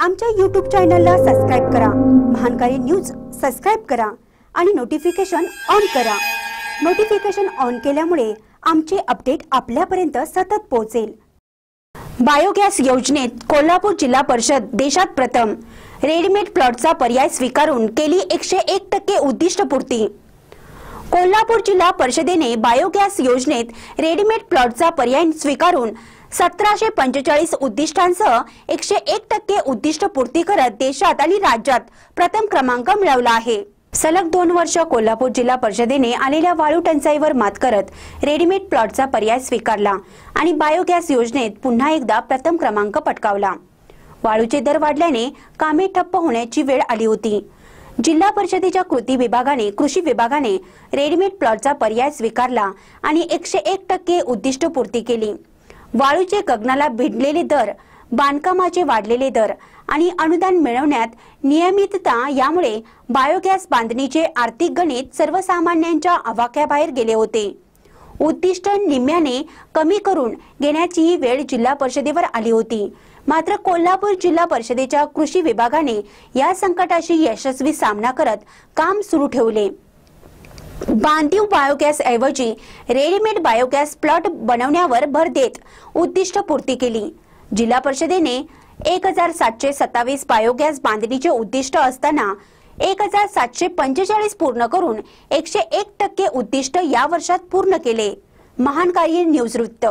आमच्या यूट्यूब चॅनलला सबस्क्राईब करा. महानकारी न्यूज सबस्क्राईब करा आणि नोटिफिकेशन ऑन करा. नोटिफिकेशन ऑन केल्यामुळे आमचे अपडेट आपल्यापर्यंत सतत पोहोचेल. बायोगॅस योजनेत कोल्हापूर जिल्हा परिषद देशात प्रथम. रेडीमेड प्लॉटचा पर्याय स्वीकारून केली एकशे एक टक्के उद्दिष्टपूर्ती. कोल्हापूर जिल्हा परिषदेने बायोगॅस योजनेत रेडीमेड प्लॉटचा पर्याय स्वीकारून सतराशे पंचेचाळीस उद्दिष्टांसह एकशे एक टक्के उद्दिष्ट पूर्ती करत देशात आणि राज्यात प्रथम क्रमांक मिळवला आहे. सलग दोन वर्ष कोल्हापूर जिल्हा परिषदेने आलेल्या वाळू टंचाईवर मात करत रेडीमेड प्लॉटचा पर्याय स्वीकारला आणि बायोगॅस योजनेत पुन्हा एकदा प्रथम क्रमांक पटकावला. वाळूचे दर वाढल्याने कामे ठप्प होण्याची वेळ आली होती. जिल्हा परिषदेच्या कृती विभागाने कृषी विभागाने रेडीमेड प्लॉटचा पर्याय स्वीकारला आणि एकशे एक टक्के उद्दिष्ट पूर्ती केली. वाळूचे गगनाला भिडलेले दर बांधकामाचे वाढलेले दर आणि अनुदान मिळवण्यात नियमितता यामुळे बायोगॅस बांधणीचे आर्थिक गणित सर्वसामान्यांच्या आवाक्याबाहेर गेले होते. उद्दिष्ट निम्म्याने कमी करून घेण्याची ही वेळ जिल्हा परिषदेवर आली होती. मात्र कोल्हापूर जिल्हा परिषदेच्या कृषी विभागाने या संकटाशी यशस्वी सामना करत काम सुरू ठेवले. बांधीव बायोगॅस ऐवजी रेडीमेड बायोगॅस प्लॉट बनवण्यावर भर देत उद्दिष्ट पूर्ती केली. जिल्हा परिषदेने एक हजार सातशे सत्तावीस बायोगॅस बांधणीचे उद्दिष्ट असताना एक हजार सातशे पंचेचाळीस पूर्ण करून एकशे एक टक्के उद्दिष्ट या वर्षात पूर्ण केले. महान कार्य न्यूज वृत्त.